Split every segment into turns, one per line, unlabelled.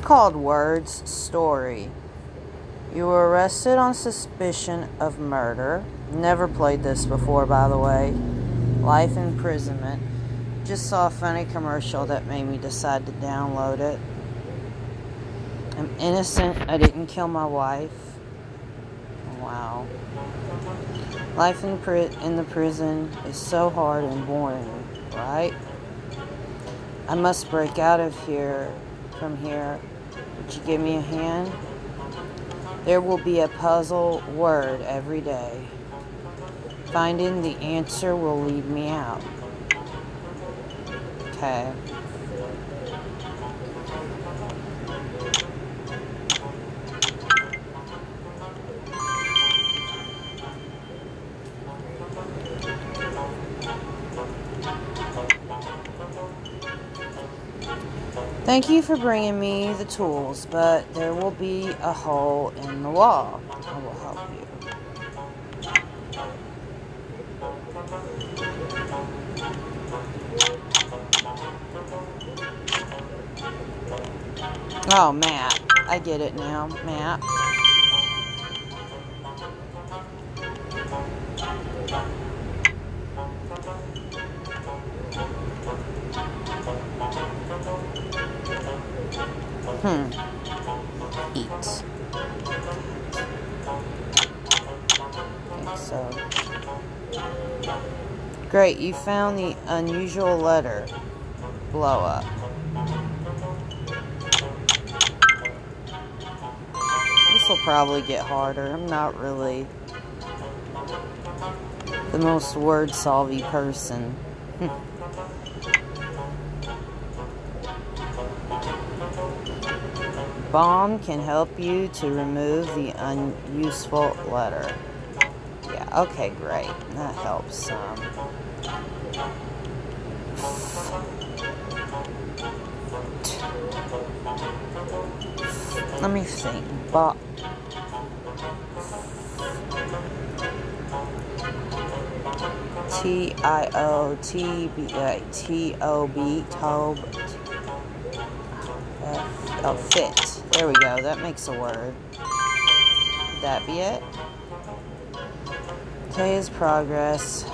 called Words Story. You were arrested on suspicion of murder. Never played this before, by the way. Life imprisonment. Just saw a funny commercial that made me decide to download it. I'm innocent. I didn't kill my wife. Wow. Life in, pri- in the prison is so hard and boring, right? I must break out of here from here. Would you give me a hand? There will be a puzzle word every day. Finding the answer will lead me out. Okay. Thank you for bringing me the tools, but there will be a hole in the wall. I will help you. Oh, Matt. I get it now. Matt. Great, you found the unusual letter. Blow up. This will probably get harder. I'm not really the most word solvy person. Hmm. Bomb can help you to remove the unuseful letter. Yeah, okay, great. That helps some. Let me think. Bo- T I O T B uh, T O B Tob. Oh, fit. There we go. That makes a word. Could that be it? Today's progress.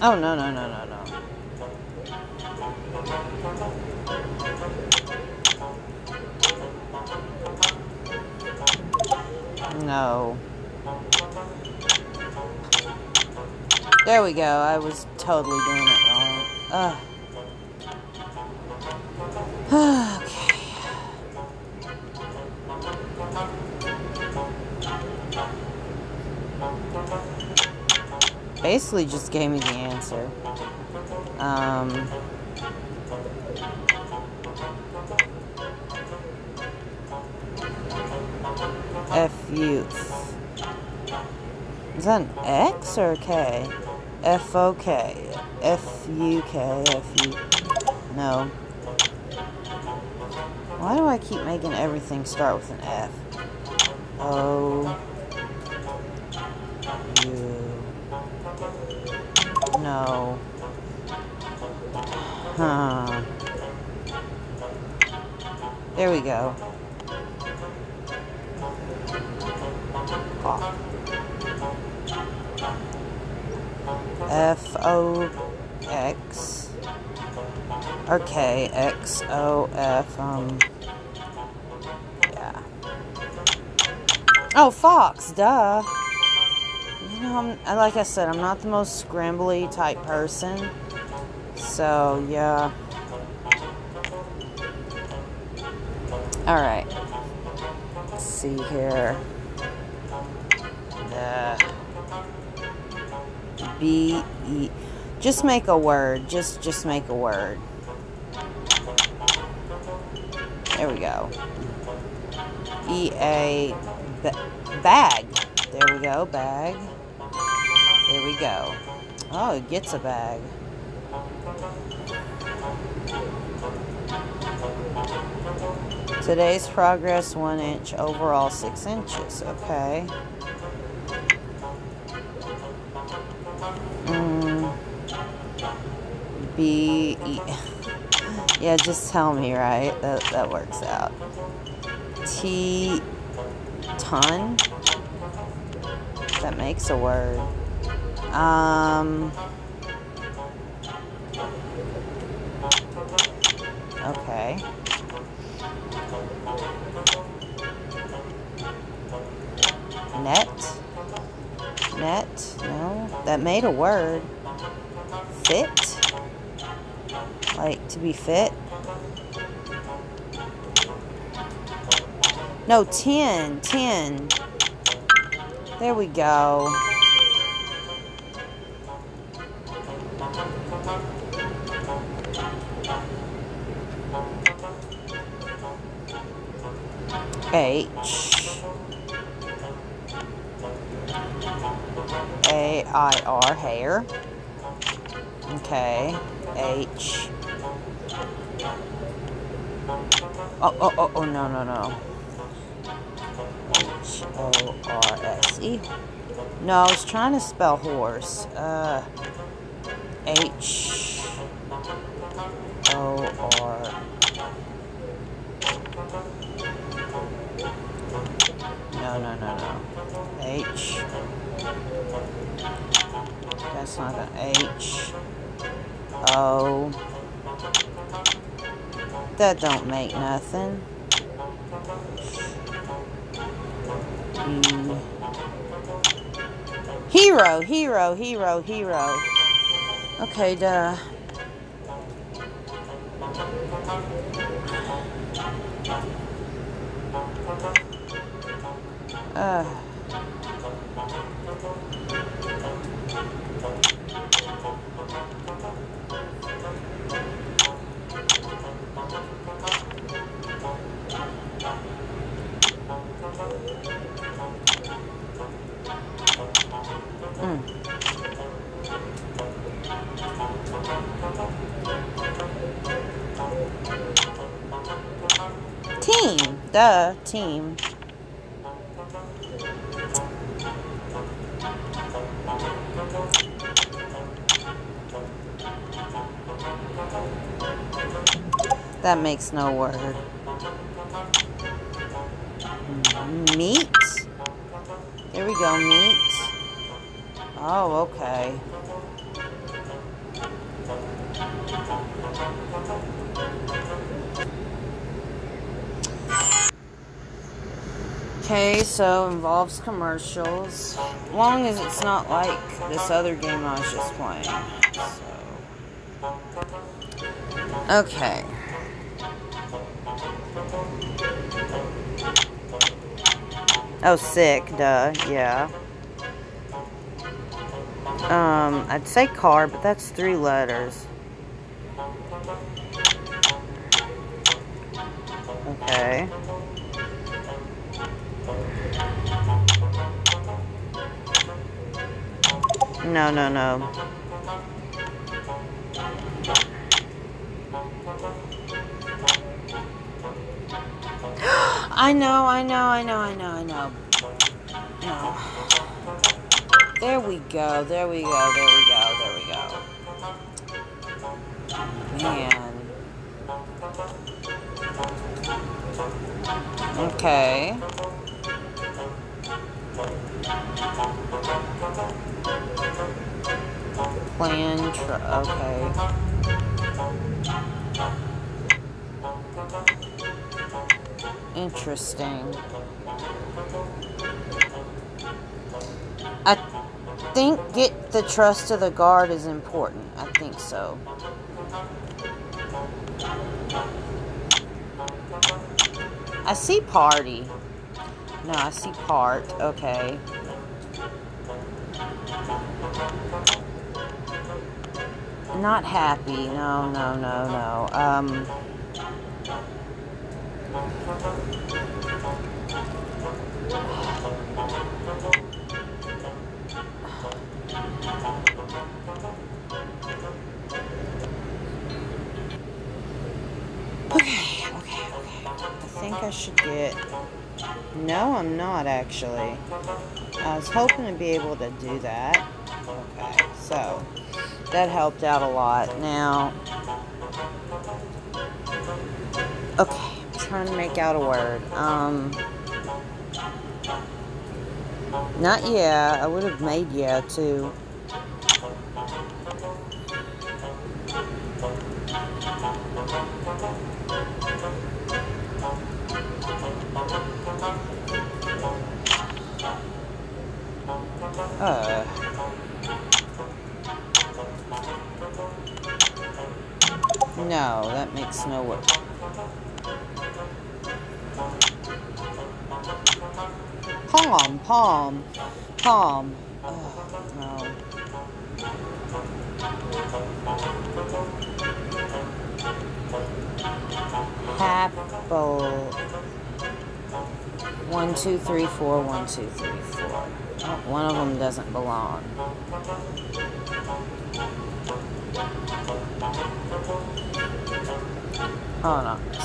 Oh, no, no, no, no, no. No. There we go. I was totally doing it wrong. Ugh. Basically, just gave me the answer. Um. F U. Is that an X or a K? F O K. F U K. F U. No. Why do I keep making everything start with an F? O. No. Huh. There we go. F O X K X O F um yeah. Oh Fox, duh. You know, I'm like I said, I'm not the most scrambly type person. So yeah. Alright. Let's see here. Uh, B E. Just make a word. Just just make a word. There we go. E A bag. There we go. Bag. Here we go. Oh, it gets a bag. Today's progress, one inch, overall six inches. Okay. Mm. Yeah, just tell me, right? That, that works out. T. Ton? That makes a word. Um. Okay. Net? Net? No. That made a word. Fit? Like, to be fit? No, 10. 10. There we go. H A I R hair. Okay. H Oh oh oh oh no no no. H O R S E. No, I was trying to spell horse. Uh H O R That's not an H. O. That don't make nothing. Hero, hero, hero, hero. Okay, duh. Uh. Duh, team. That makes no word. Okay, so involves commercials. Long as it's not like this other game I was just playing. So. Okay. Oh, sick, duh, yeah. Um, I'd say car, but that's three letters. Okay. No, no, no. I know, I know, I know, I know, I know. No. There we go, there we go, there we go, there we go. Man. Okay. Plan, okay. Interesting. I think get the trust of the guard is important. I think so. I see party. No, I see part. Okay. Not happy. No, no, no, no. Um. Okay, okay, okay. I think I should get... No, I'm not actually. I was hoping to be able to do that. Okay, so... that helped out a lot. Now, okay, I'm trying to make out a word. Um, not yeah. I would have made yeah too. Palm, palm, palm. Oh, no. Apple. One, two, three, four, one, two, three, four. Oh, one of them doesn't belong. Hold on a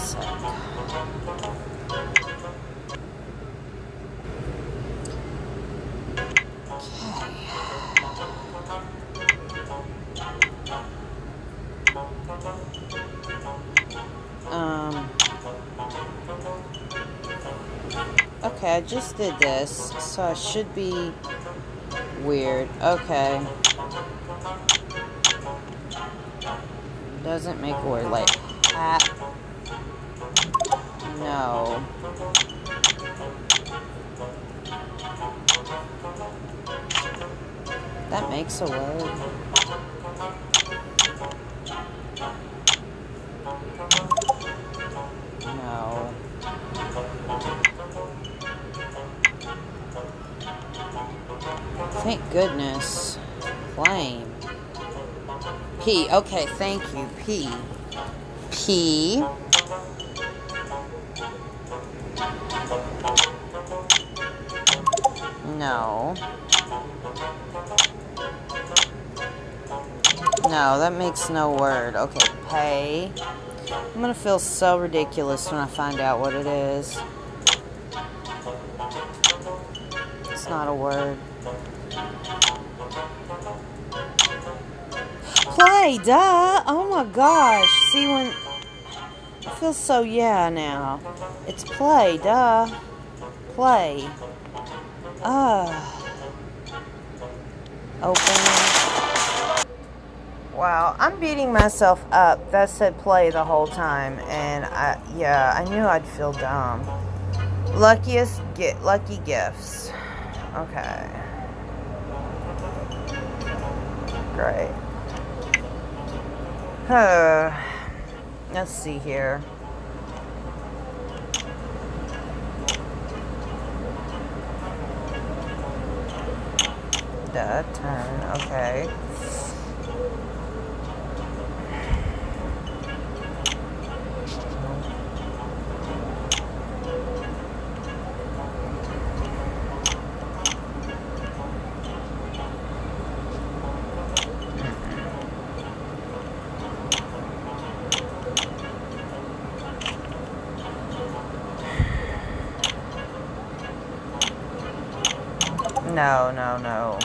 okay, I just did this, so I should be weird. Okay. Doesn't make a word like hat. No. That makes a word. Thank goodness. Flame. P. Okay, thank you. P. P. No. No, that makes no word. Okay, pay. I'm gonna feel so ridiculous when I find out what it is. It's not a word. Play, duh! Oh my gosh. See when... I feel so yeah now. It's play, duh. Play. Ah. Open. Wow, I'm beating myself up. That said play the whole time, and I, yeah, I knew I'd feel dumb. Luckiest get lucky gifts. Okay. Great. Uh, let's see here. Duh, turn, okay. No, no, no.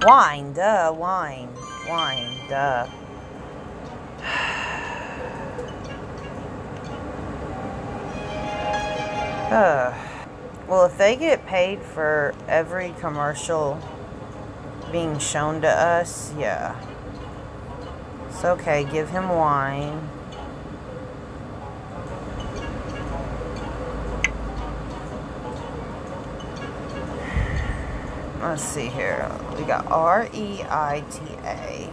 Wine, duh, wine. Wine, duh. Uh, well, if they get paid for every commercial being shown to us, yeah. It's okay, give him wine. Let's see here. We got R E I T A.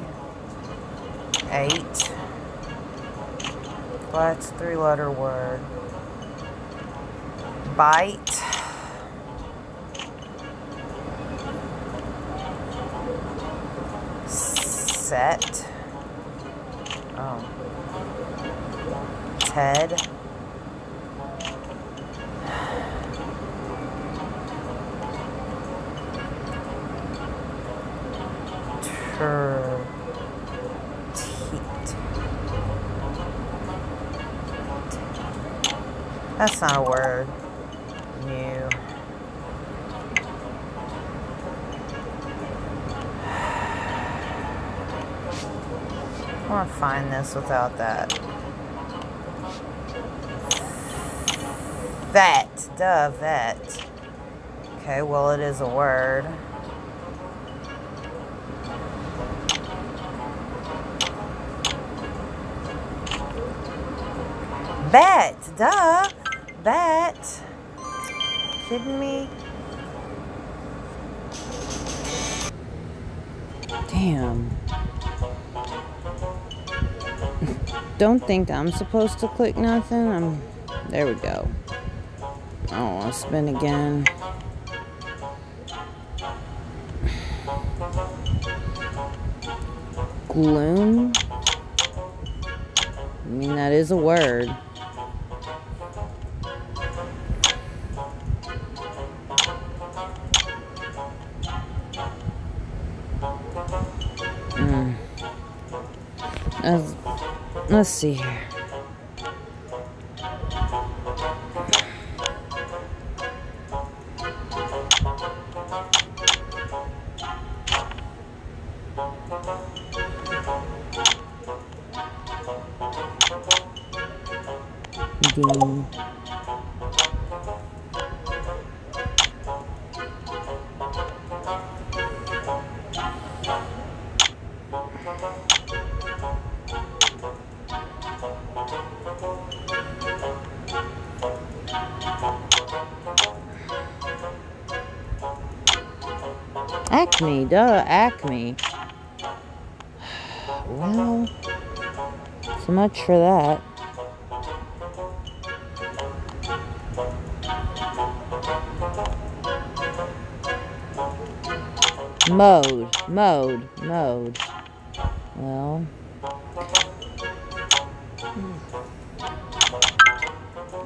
Eight. That's three letter word. Bite. Set. Oh. Ted. That's not a word. New. I want to find this without that. Vet. Duh, vet. Okay, well, it is a word. Bet. Duh. Bet. Kidding me? Damn. Don't think I'm supposed to click nothing. I'm. There we go. I don't want to spin again. Gloom? I mean, that is a word. Let's, see here. Duh, Acme. Well, so much for that. Mode, mode, mode. Well. Hmm.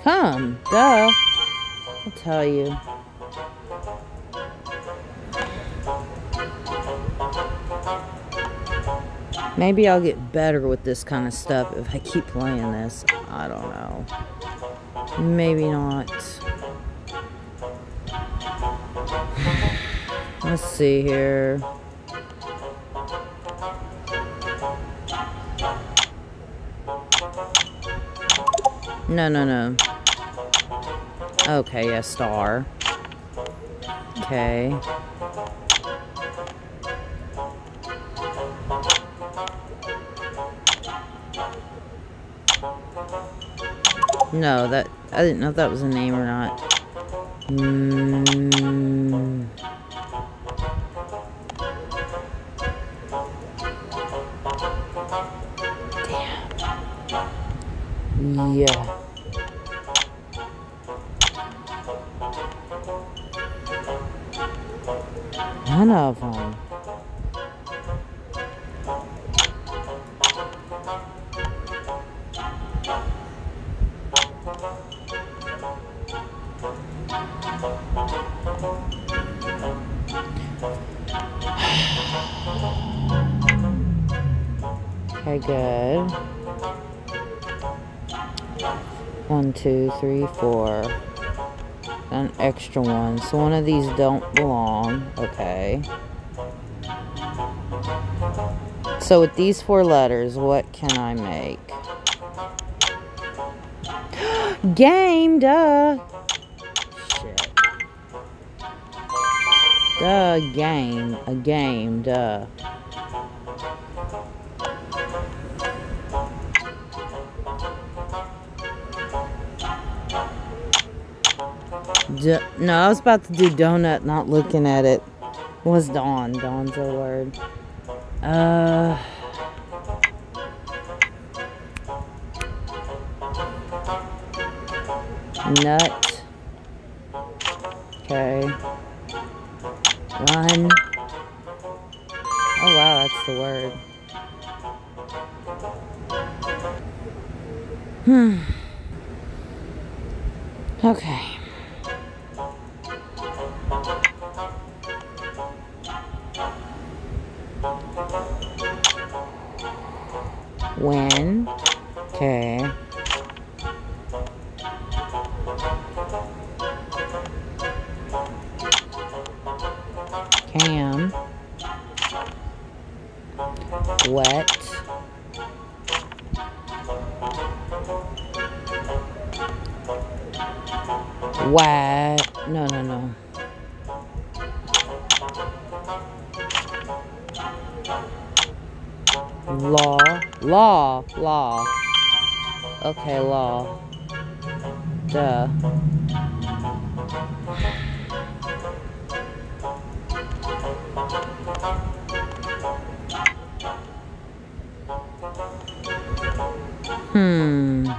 Come, duh. I'll tell you. Maybe I'll get better with this kind of stuff if I keep playing this. I don't know. Maybe not. Let's see here. No, no, no. Okay, yeah, star. Okay. No, that I didn't know if that was a name or not. Mm. Damn. Yeah. None of them. One, two, three, four. An extra one. So one of these don't belong. Okay. So with these four letters, what can I make? Game, duh. Shit. Duh, game. A game, duh. D no, I was about to do donut, not looking at it. it was dawn? Dawn's a word. Uh. Nut. Okay. Run. Oh wow, that's the word. Hmm. Okay. Law. Duh. Hmm.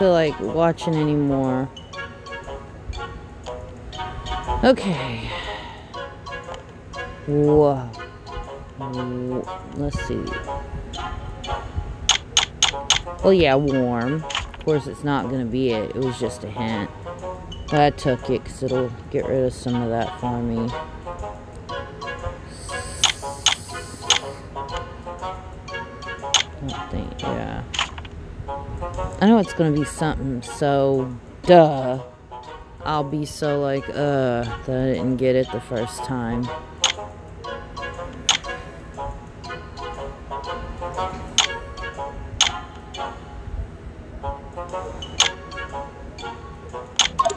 Feel like watching anymore. Okay. Whoa. Let's see. Oh yeah, warm. Of course, it's not going to be it. It was just a hint. I took it because it'll get rid of some of that for me. Don't think, yeah. I know it's going to be something so duh. I'll be so like, uh, that I didn't get it the first time.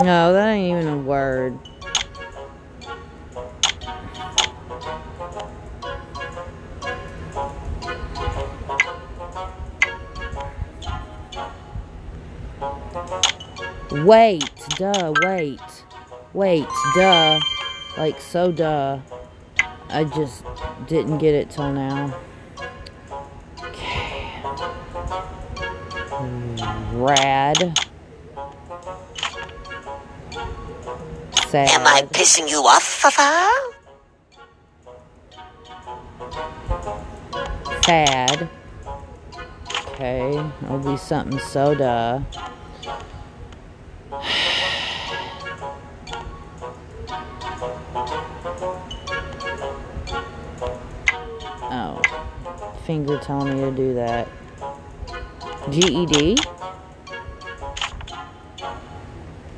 No, that ain't even a word. Wait, duh, wait. Wait, duh. Like, so duh. I just didn't get it till now. Okay. Rad. Sad.
Am I pissing you off, Fafa?
Sad. Okay, it'll be something soda. Oh, finger telling me to do that. GED?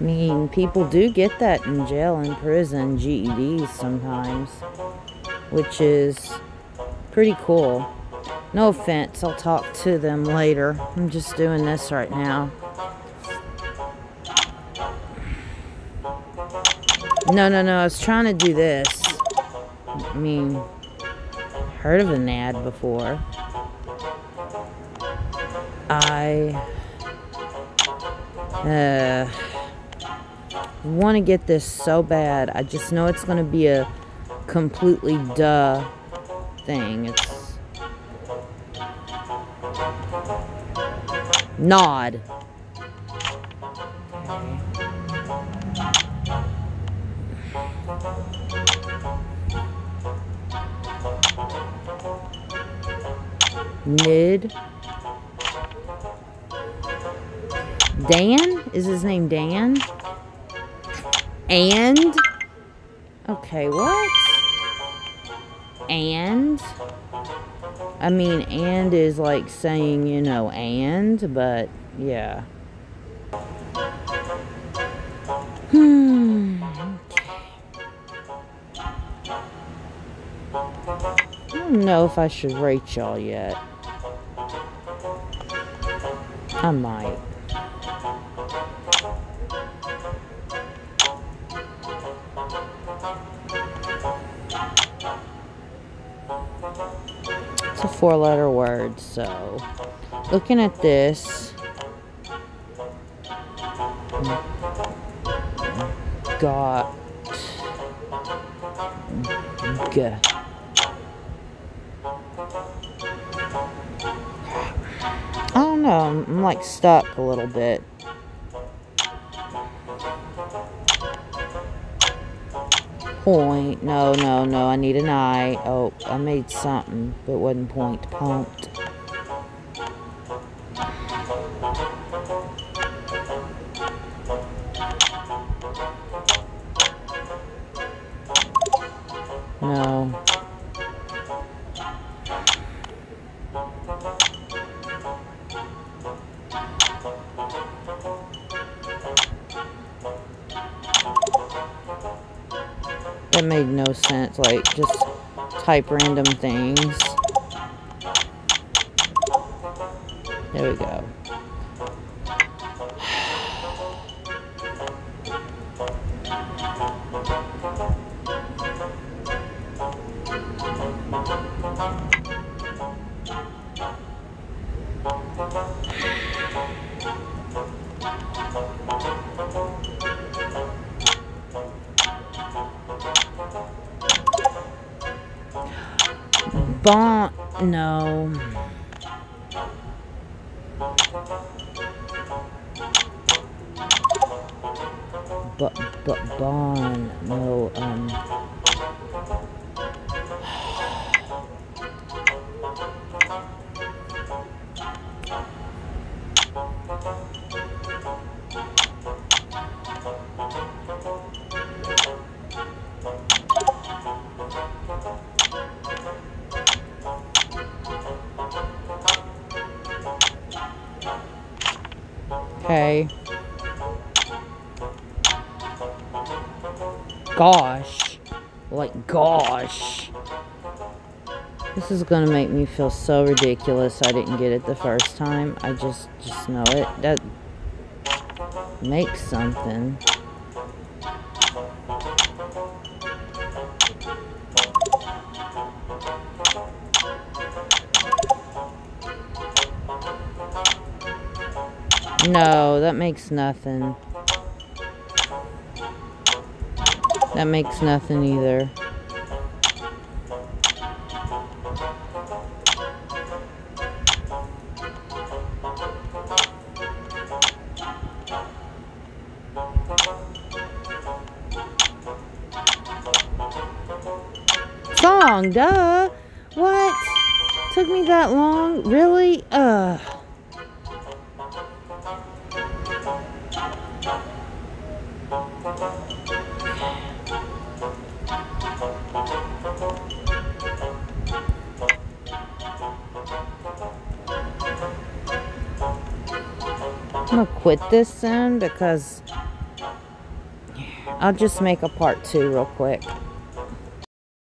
Mean, people do get that in jail and prison, GEDs sometimes, which is pretty cool. No offense, I'll talk to them later. I'm just doing this right now. No, no, no, I was trying to do this. I mean, heard of an ad before. I uh, want to get this so bad. I just know it's going to be a completely duh thing. It's nod. Mid. Dan? Is his name Dan? And? Okay, what? And? I mean, and is like saying, you know, and, but yeah. Hmm. I don't know if I should rate y'all yet. I might. A four letter word, so looking at this, got I don't know. I'm like stuck a little bit. Point. No, no, no. I need an eye. Oh, I made something, but wasn't point. Pumped. That made no sense. Like, just type random things. There we go. No. Gosh. Like, gosh. This is gonna make me feel so ridiculous I didn't get it the first time. I just, just know it. That makes something. No, that makes nothing. That makes nothing either. Song, duh. Quit this soon because I'll just make a part two real quick.